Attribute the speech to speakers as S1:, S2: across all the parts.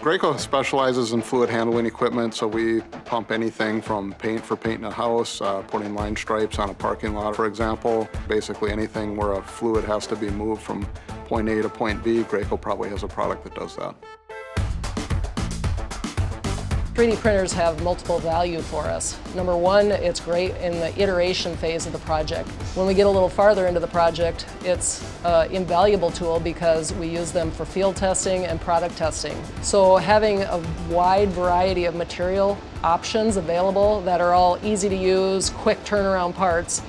S1: Graco specializes in fluid handling equipment, so we pump anything from paint for painting a house, uh, putting line stripes on a parking lot, for example. Basically anything where a fluid has to be moved from point A to point B, Graco probably has a product that does that.
S2: 3D printers have multiple value for us. Number one, it's great in the iteration phase of the project. When we get a little farther into the project, it's an invaluable tool because we use them for field testing and product testing. So having a wide variety of material options available that are all easy to use, quick turnaround parts,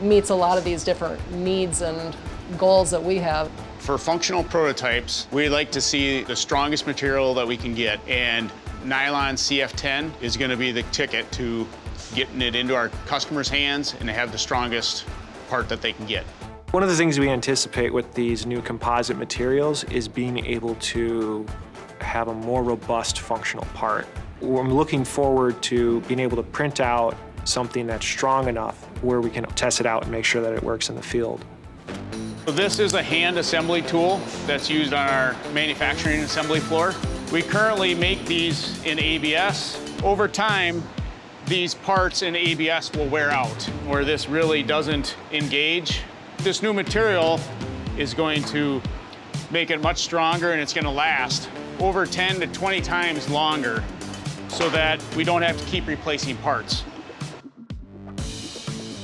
S2: meets a lot of these different needs and goals that we have.
S3: For functional prototypes, we like to see the strongest material that we can get and nylon CF10 is going to be the ticket to getting it into our customers' hands and have the strongest part that they can get.
S4: One of the things we anticipate with these new composite materials is being able to have a more robust functional part. I'm looking forward to being able to print out something that's strong enough where we can test it out and make sure that it works in the field.
S3: So this is a hand assembly tool that's used on our manufacturing assembly floor. We currently make these in ABS. Over time, these parts in ABS will wear out, where this really doesn't engage. This new material is going to make it much stronger and it's gonna last over 10 to 20 times longer so that we don't have to keep replacing parts.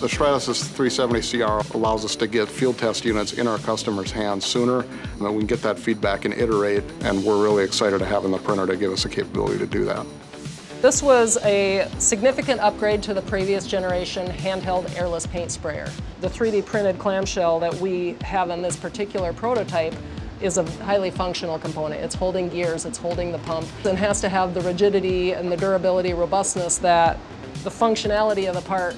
S1: The Stratasys 370CR allows us to get field test units in our customers' hands sooner, and then we can get that feedback and iterate, and we're really excited to have in the printer to give us the capability to do that.
S2: This was a significant upgrade to the previous generation handheld airless paint sprayer. The 3D printed clamshell that we have in this particular prototype is a highly functional component. It's holding gears, it's holding the pump, and has to have the rigidity and the durability, robustness that the functionality of the part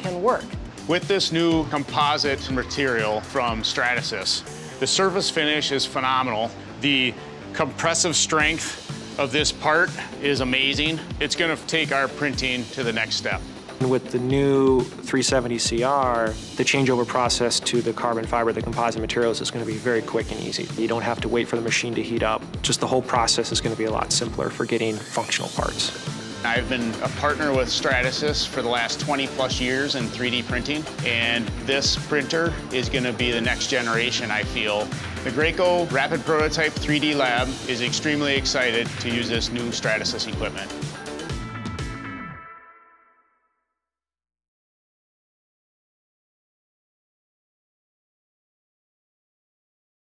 S2: can work.
S3: With this new composite material from Stratasys, the surface finish is phenomenal. The compressive strength of this part is amazing. It's gonna take our printing to the next step.
S4: With the new 370CR, the changeover process to the carbon fiber, the composite materials, is going to be very quick and easy. You don't have to wait for the machine to heat up. Just the whole process is going to be a lot simpler for getting functional parts.
S3: I've been a partner with Stratasys for the last 20 plus years in 3D printing, and this printer is gonna be the next generation, I feel. The Graco Rapid Prototype 3D Lab is extremely excited to use this new Stratasys equipment.